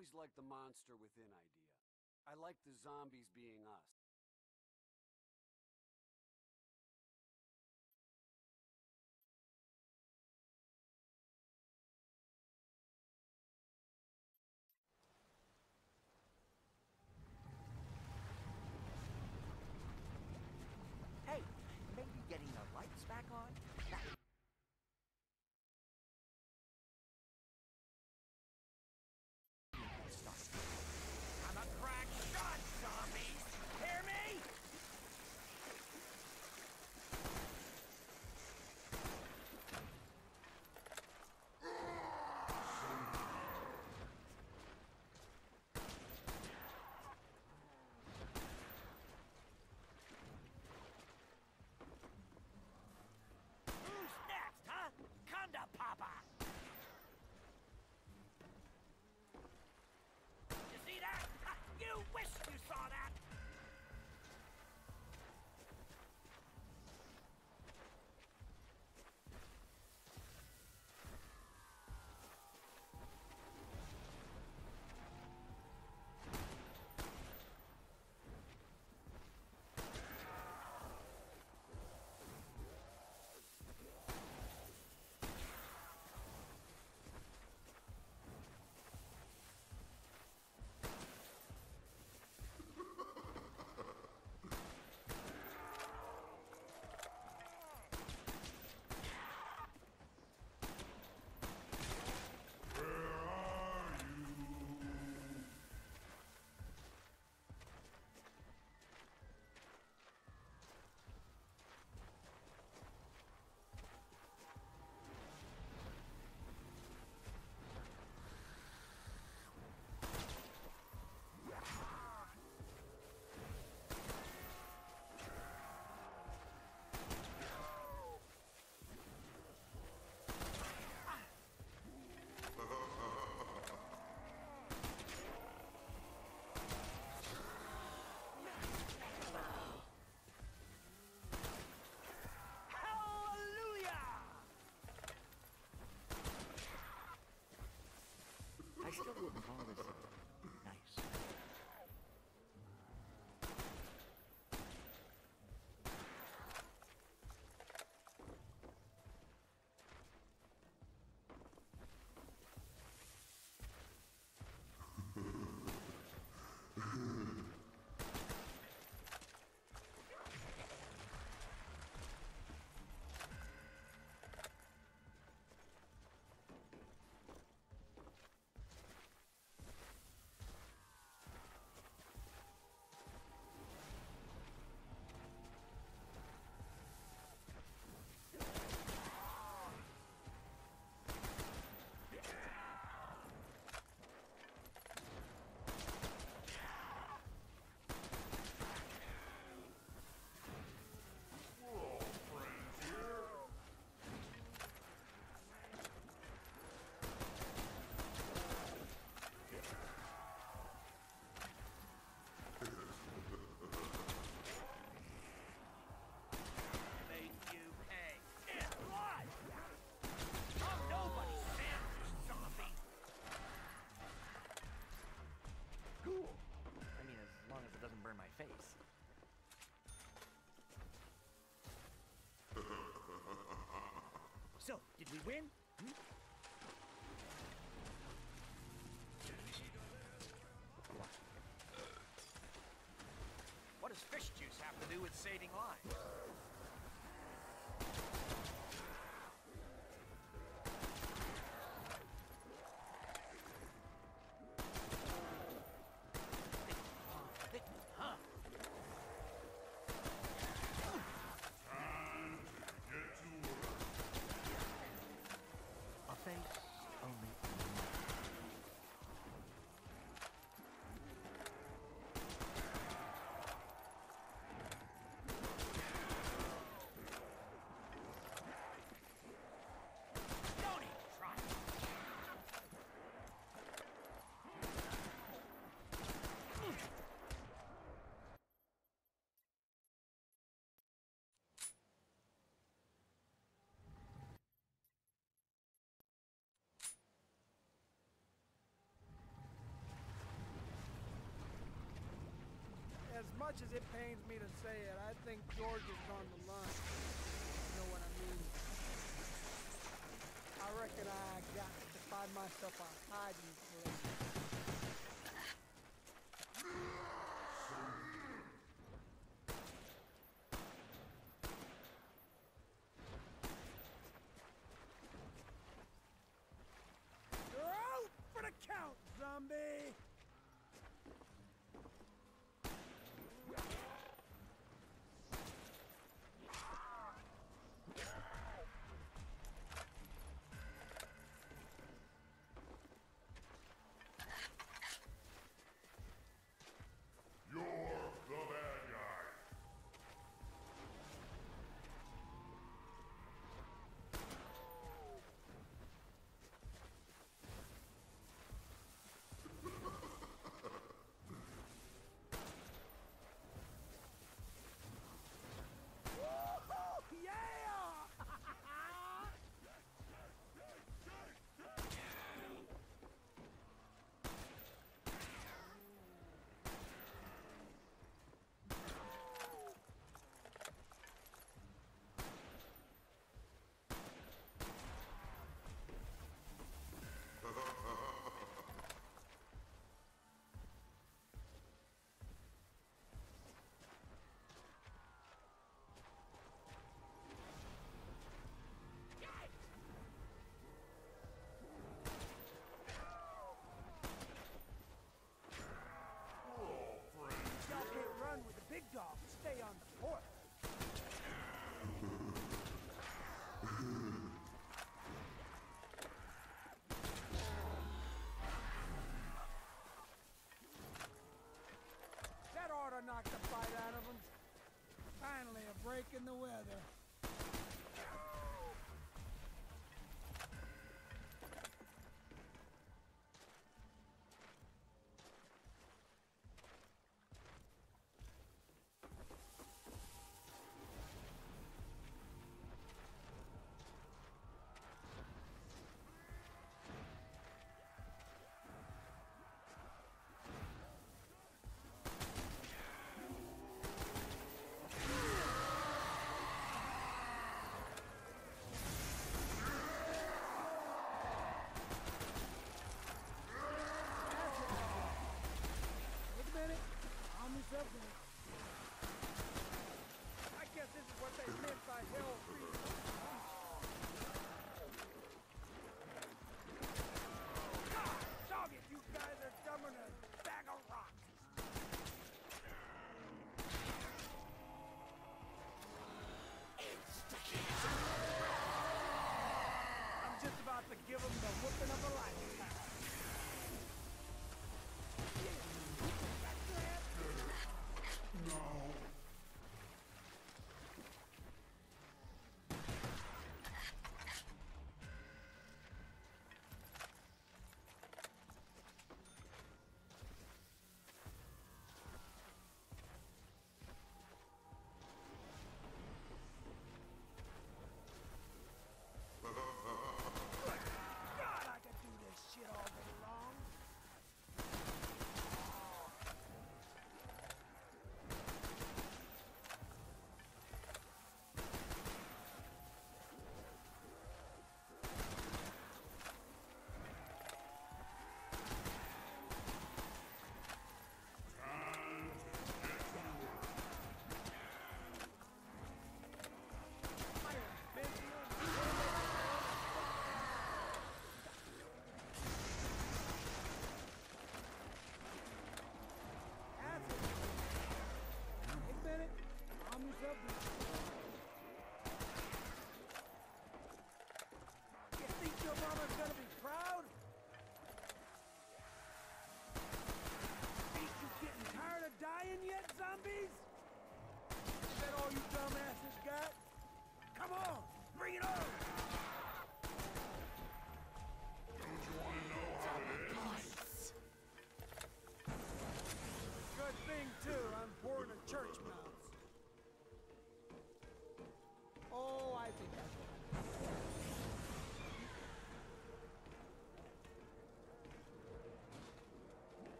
always liked the monster within idea. I liked the zombies being us. fish juice have to do with saving lives? Much as it pains me to say it, I think George is on the line. You know what I mean? I reckon I got to find myself a hiding place.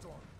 Storm.